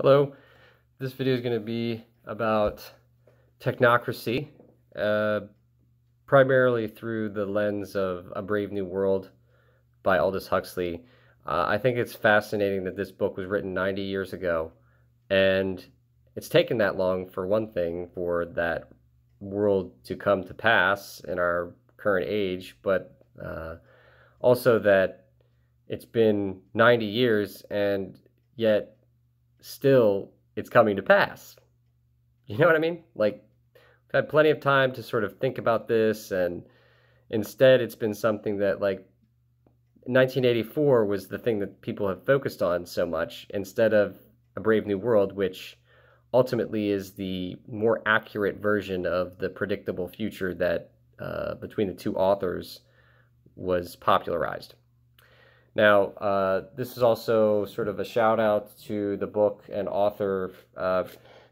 Hello, this video is going to be about technocracy, uh, primarily through the lens of A Brave New World by Aldous Huxley. Uh, I think it's fascinating that this book was written 90 years ago, and it's taken that long, for one thing, for that world to come to pass in our current age, but uh, also that it's been 90 years and yet still it's coming to pass. You know what I mean? Like, I've had plenty of time to sort of think about this, and instead it's been something that, like, 1984 was the thing that people have focused on so much instead of A Brave New World, which ultimately is the more accurate version of the predictable future that uh, between the two authors was popularized. Now, uh, this is also sort of a shout out to the book and author uh,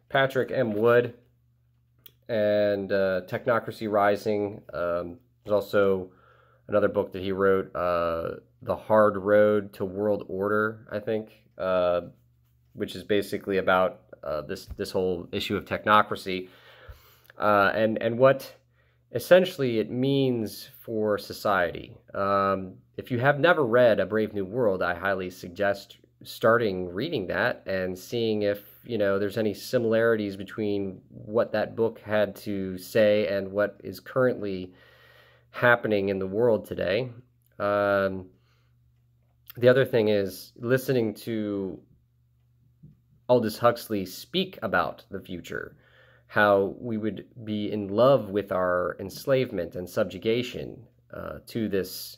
Patrick M. Wood and uh, Technocracy Rising. Um, there's also another book that he wrote, uh, The Hard Road to World Order, I think, uh, which is basically about uh, this this whole issue of technocracy and and what essentially it means for society. Um, if you have never read A Brave New World, I highly suggest starting reading that and seeing if you know there's any similarities between what that book had to say and what is currently happening in the world today. Um, the other thing is listening to Aldous Huxley speak about the future how we would be in love with our enslavement and subjugation uh, to this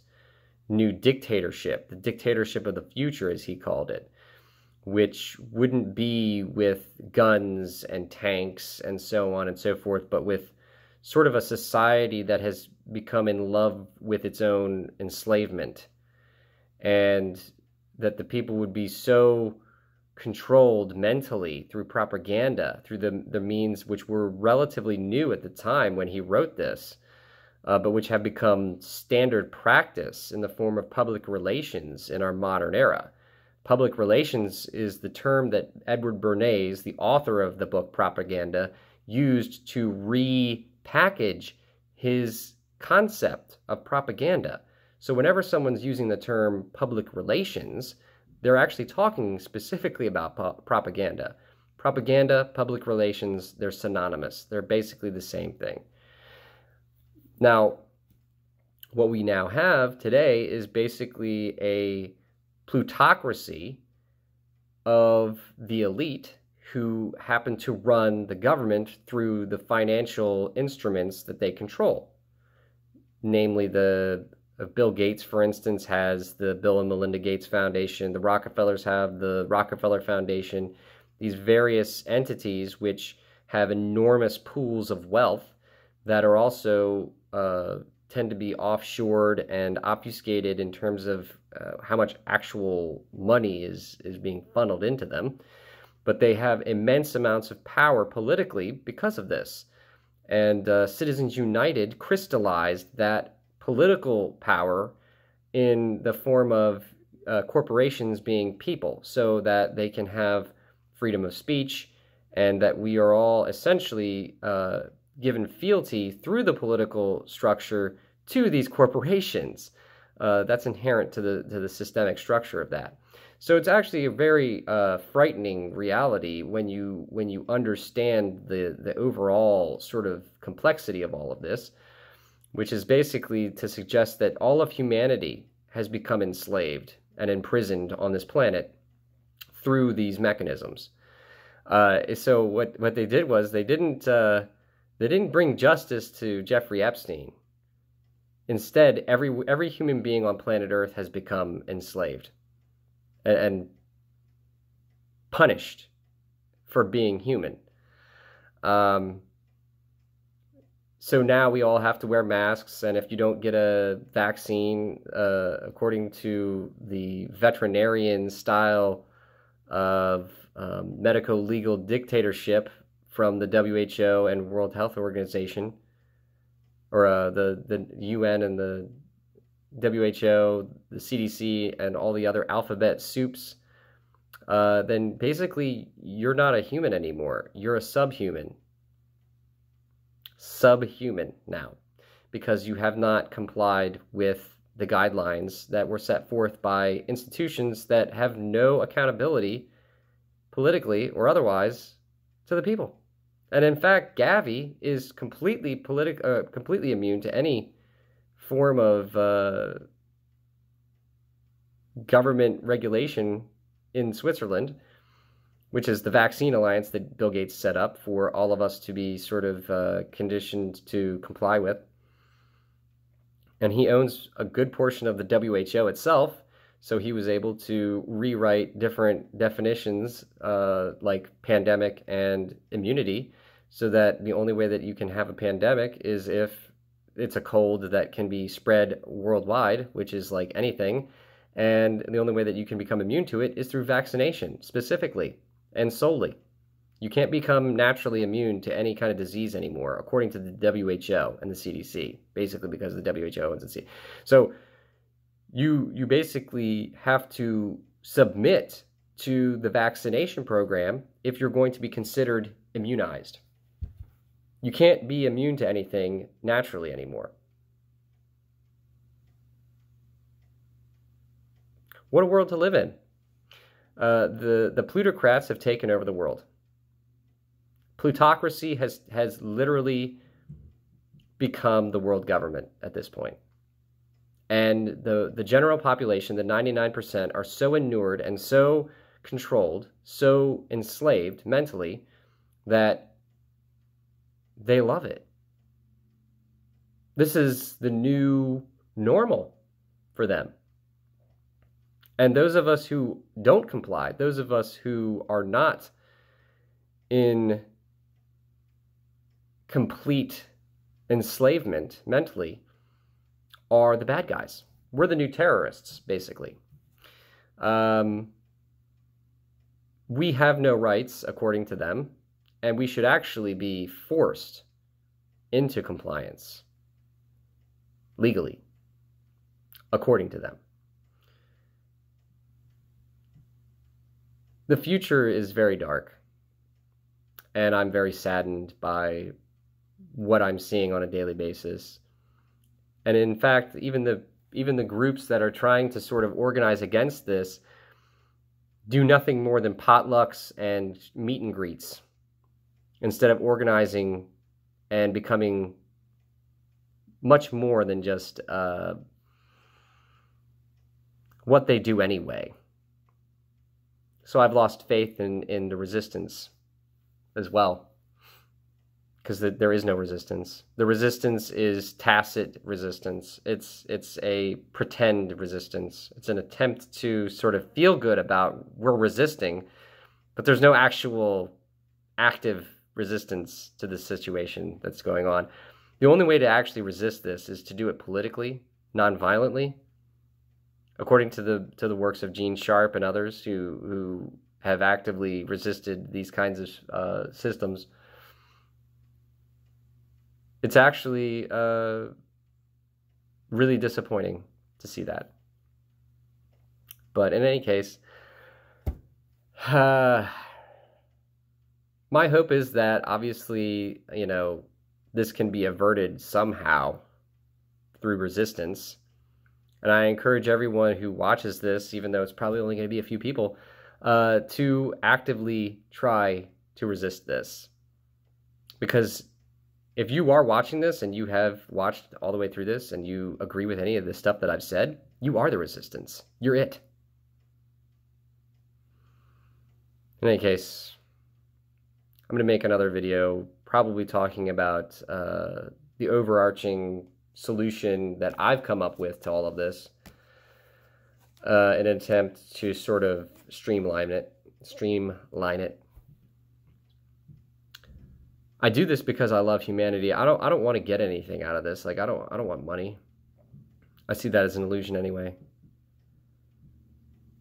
new dictatorship, the dictatorship of the future, as he called it, which wouldn't be with guns and tanks and so on and so forth, but with sort of a society that has become in love with its own enslavement. And that the people would be so controlled mentally through propaganda, through the, the means which were relatively new at the time when he wrote this, uh, but which have become standard practice in the form of public relations in our modern era. Public relations is the term that Edward Bernays, the author of the book Propaganda, used to repackage his concept of propaganda. So, whenever someone's using the term public relations, they're actually talking specifically about propaganda. Propaganda, public relations, they're synonymous. They're basically the same thing. Now, what we now have today is basically a plutocracy of the elite who happen to run the government through the financial instruments that they control, namely the Bill Gates, for instance, has the Bill and Melinda Gates Foundation. The Rockefellers have the Rockefeller Foundation. These various entities which have enormous pools of wealth that are also uh, tend to be offshored and obfuscated in terms of uh, how much actual money is is being funneled into them. But they have immense amounts of power politically because of this. And uh, Citizens United crystallized that political power in the form of uh, corporations being people so that they can have freedom of speech and that we are all essentially uh, given fealty through the political structure to these corporations. Uh, that's inherent to the to the systemic structure of that. So it's actually a very uh, frightening reality when you when you understand the the overall sort of complexity of all of this which is basically to suggest that all of humanity has become enslaved and imprisoned on this planet through these mechanisms. Uh, so what what they did was they didn't uh, they didn't bring justice to Jeffrey Epstein. Instead, every every human being on planet Earth has become enslaved and, and punished for being human. Um, so now we all have to wear masks, and if you don't get a vaccine, uh, according to the veterinarian style of um, medico legal dictatorship from the WHO and World Health Organization, or uh, the the UN and the WHO, the CDC, and all the other alphabet soups uh, then basically you're not a human anymore. You're a subhuman. Subhuman now, because you have not complied with the guidelines that were set forth by institutions that have no accountability politically or otherwise to the people. And in fact, Gavi is completely politic, uh, completely immune to any form of uh, government regulation in Switzerland, which is the vaccine alliance that Bill Gates set up for all of us to be sort of uh, conditioned to comply with. And he owns a good portion of the WHO itself, so he was able to rewrite different definitions uh, like pandemic and immunity so that the only way that you can have a pandemic is if it's a cold that can be spread worldwide, which is like anything and the only way that you can become immune to it is through vaccination, specifically and solely. You can't become naturally immune to any kind of disease anymore, according to the WHO and the CDC, basically because the WHO and the CDC. So you you basically have to submit to the vaccination program if you're going to be considered immunized. You can't be immune to anything naturally anymore. What a world to live in. Uh, the, the plutocrats have taken over the world. Plutocracy has, has literally become the world government at this point. And the, the general population, the 99%, are so inured and so controlled, so enslaved mentally, that they love it. This is the new normal for them. And those of us who don't comply, those of us who are not in complete enslavement mentally, are the bad guys. We're the new terrorists, basically. Um, we have no rights, according to them, and we should actually be forced into compliance legally, according to them. The future is very dark. And I'm very saddened by what I'm seeing on a daily basis. And in fact, even the even the groups that are trying to sort of organize against this do nothing more than potlucks and meet and greets instead of organizing and becoming much more than just uh, what they do anyway. So I've lost faith in, in the resistance as well. Because the, there is no resistance. The resistance is tacit resistance. It's it's a pretend resistance. It's an attempt to sort of feel good about we're resisting, but there's no actual active resistance to the situation that's going on. The only way to actually resist this is to do it politically, non-violently, according to the to the works of Gene Sharp and others who who have actively resisted these kinds of uh, systems, it's actually uh, really disappointing to see that. But in any case, uh, my hope is that obviously, you know, this can be averted somehow through resistance and I encourage everyone who watches this, even though it's probably only going to be a few people, uh, to actively try to resist this. Because if you are watching this and you have watched all the way through this and you agree with any of the stuff that I've said, you are the resistance. You're it. In any case, I'm going to make another video probably talking about uh, the overarching solution that I've come up with to all of this, uh, an attempt to sort of streamline it, streamline it. I do this because I love humanity. I don't I don't want to get anything out of this. Like I don't I don't want money. I see that as an illusion anyway.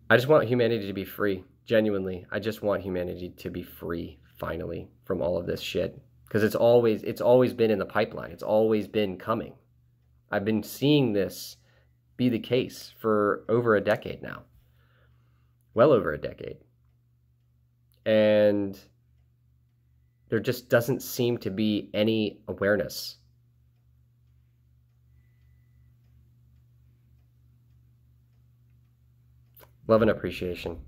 I just want humanity to be free, genuinely. I just want humanity to be free finally from all of this shit because it's always it's always been in the pipeline. It's always been coming. I've been seeing this be the case for over a decade now, well over a decade. And there just doesn't seem to be any awareness. Love and appreciation.